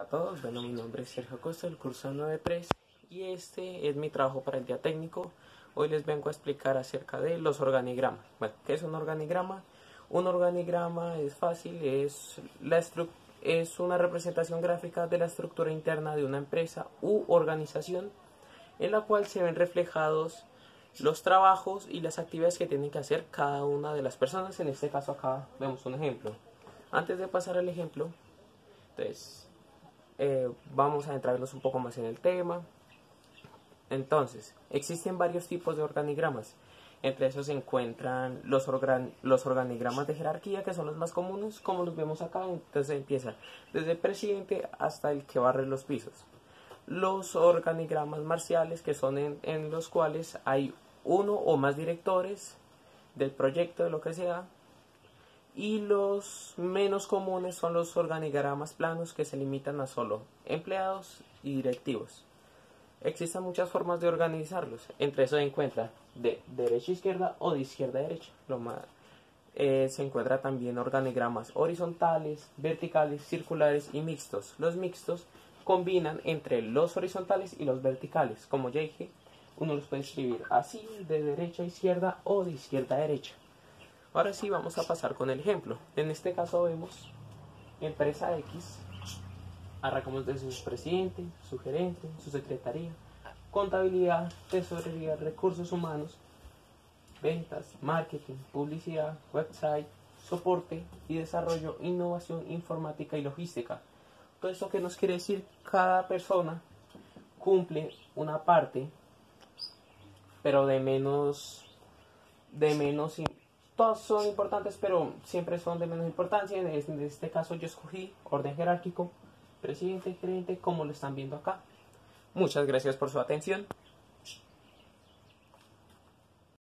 a todos, bueno mi nombre es Sergio Costa del curso 93 y este es mi trabajo para el día técnico. Hoy les vengo a explicar acerca de los organigramas. Bueno, ¿qué es un organigrama? Un organigrama es fácil, es, la es una representación gráfica de la estructura interna de una empresa u organización en la cual se ven reflejados los trabajos y las actividades que tienen que hacer cada una de las personas. En este caso acá vemos un ejemplo. Antes de pasar al ejemplo, entonces eh, vamos a entrarnos un poco más en el tema. Entonces, existen varios tipos de organigramas. Entre esos se encuentran los, los organigramas de jerarquía, que son los más comunes, como los vemos acá. Entonces empieza desde el presidente hasta el que barre los pisos. Los organigramas marciales, que son en, en los cuales hay uno o más directores del proyecto, de lo que sea, y los menos comunes son los organigramas planos que se limitan a solo empleados y directivos. Existen muchas formas de organizarlos, entre eso se encuentra de derecha a izquierda o de izquierda a derecha. Eh, se encuentra también organigramas horizontales, verticales, circulares y mixtos. Los mixtos combinan entre los horizontales y los verticales. Como ya dije, uno los puede escribir así, de derecha a izquierda o de izquierda a derecha. Ahora sí vamos a pasar con el ejemplo. En este caso vemos empresa X, arrancamos desde su presidente, su gerente, su secretaría, contabilidad, tesorería, recursos humanos, ventas, marketing, publicidad, website, soporte y desarrollo, innovación, informática y logística. Todo esto que nos quiere decir cada persona cumple una parte, pero de menos de menos todos son importantes, pero siempre son de menos importancia. En este caso yo escogí orden jerárquico, presidente, gerente, como lo están viendo acá. Muchas gracias por su atención.